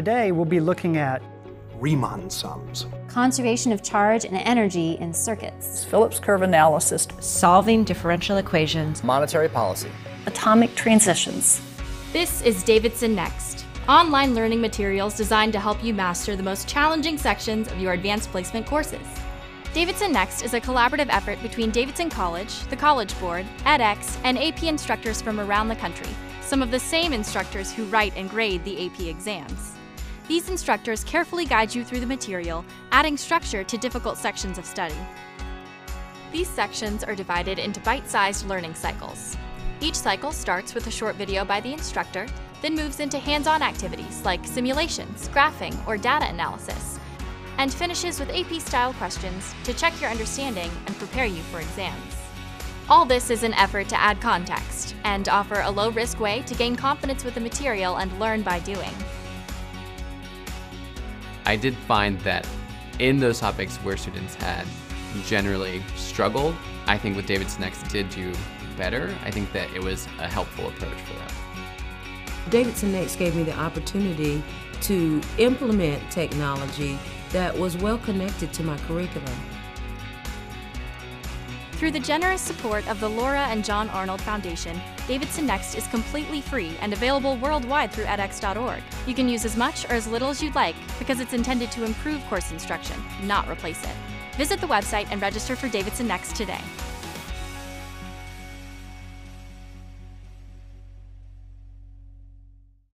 Today we'll be looking at Riemann sums, conservation of charge and energy in circuits, Phillips curve analysis, solving differential equations, monetary policy, atomic transitions. This is Davidson Next, online learning materials designed to help you master the most challenging sections of your advanced placement courses. Davidson Next is a collaborative effort between Davidson College, the College Board, edX, and AP instructors from around the country, some of the same instructors who write and grade the AP exams. These instructors carefully guide you through the material, adding structure to difficult sections of study. These sections are divided into bite-sized learning cycles. Each cycle starts with a short video by the instructor, then moves into hands-on activities like simulations, graphing, or data analysis, and finishes with AP-style questions to check your understanding and prepare you for exams. All this is an effort to add context and offer a low-risk way to gain confidence with the material and learn by doing. I did find that in those topics where students had generally struggled, I think what Davidson Next did do better. I think that it was a helpful approach for them. Davidson Next gave me the opportunity to implement technology that was well connected to my curriculum. Through the generous support of the Laura and John Arnold Foundation, Davidson Next is completely free and available worldwide through edX.org. You can use as much or as little as you'd like because it's intended to improve course instruction, not replace it. Visit the website and register for Davidson Next today.